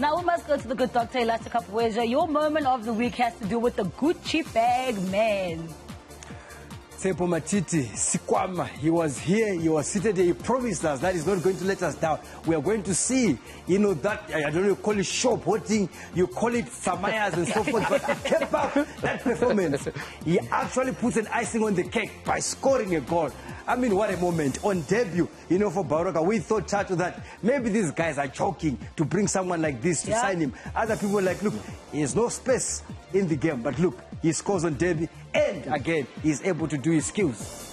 Now we must go to the good doctor Elasto Kapowezha. Your moment of the week has to do with the Gucci bag man. Tshepo Matete, Skhwama, he was here, he was seated here, he promised us that he's not going to let us down. We are going to see, you know, that, I don't know, you call it showboating, you call it samayas and so forth, but he kept up that performance. He actually puts an icing on the cake by scoring a goal. I mean, what a moment. On debut, you know, for Baroka, we thought, Chato, that maybe these guys are joking to bring someone like this to Yeah. sign him. Other people were like, look, he has no space in the game, but look, he scores on debut, and again, he's able to do his skills.